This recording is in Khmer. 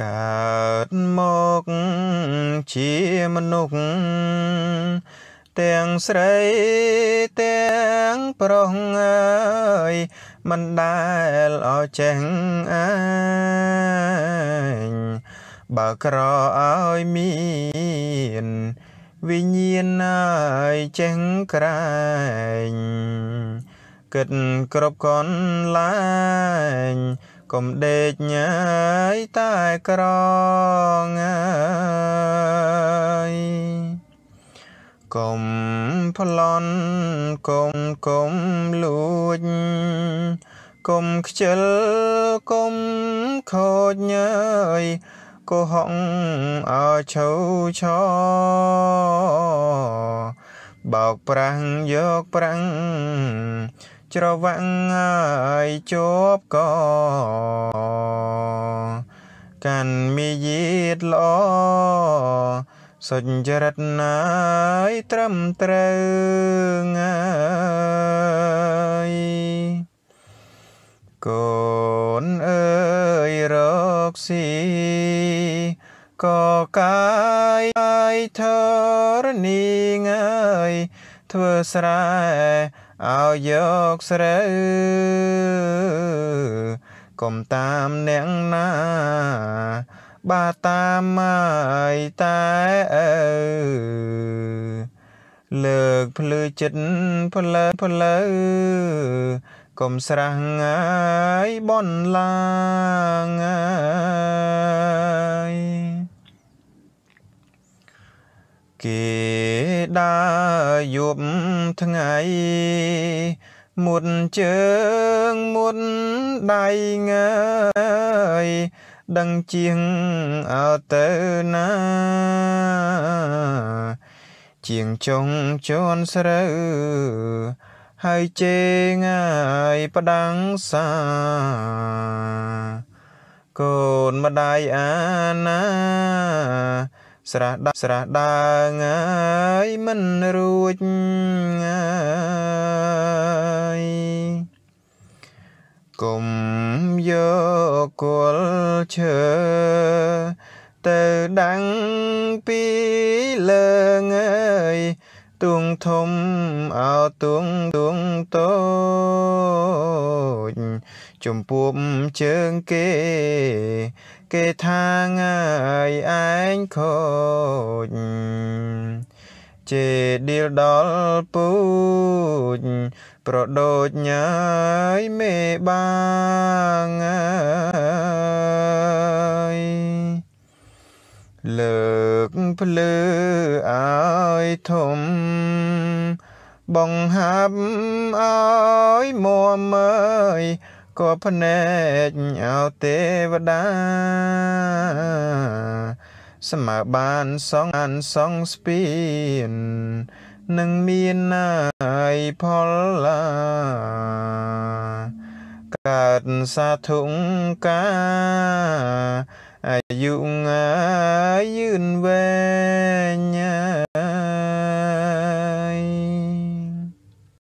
កើតមកជាមនុស្សទាំងស្រីទាំងប្រុសអើយមិនដែលអោចេះអាញបើក្រឲ្យមានវិញ្ញាណអើយចេះក្រែងគិតគ្រប់កនឡាញ កុំដេកញ៉ាយតែក្រងើយកុំប្លន់កុំកុំលួចកុំខ្ជិលកុំខូចញើយកុហកអើឆៅឆបោកប្រាំងយកប្រាំង ច្រវាក់ហើយជាប់កកាន់មីយៀតល្អសុចរិតណាយត្រឹមត្រូវងាយកូនអើយរកស៊ីក៏កាយធរនីងើយធ្វើស្រែ ឲ្យយកស្រូវកុំតាមអ្នកណាបាតាមមកតែអើលើកភ្លឺចិត្តផ្លើផ្លើកុំស្រះងាយបនឡាងាយគេ ដើរយប់ថ្ងៃមុតជើងមុតដៃងើយដឹងជាងអើទៅណាជាងចុងជន់ស្រូវហើយជេងហើយផ្ដាំងសាកូនម្ដាយអាណា ស្រះដាស្រះដាងហើយមិនរួចងាយកុំយកគល់ឈើទៅដាំងពីលើងអើយទួងធំអោទួងទួងតូចជំពប់ជើងគេ គេថាងាយឯងខូចជេដៀលដល់ពូជប្រដូចញ៉ាយមេបាងអើយលើកភ្លឺឲ្យធំបង្ហាប់ឲ្យមមអើយ ក៏ភ្នែកឲ្យទេវតាស្មើបានសងអានសងស្ពាននឹងមានណាយផលឡាកើតសាធុងកាអាយុងាយយឺនវែង